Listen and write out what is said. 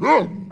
Oh!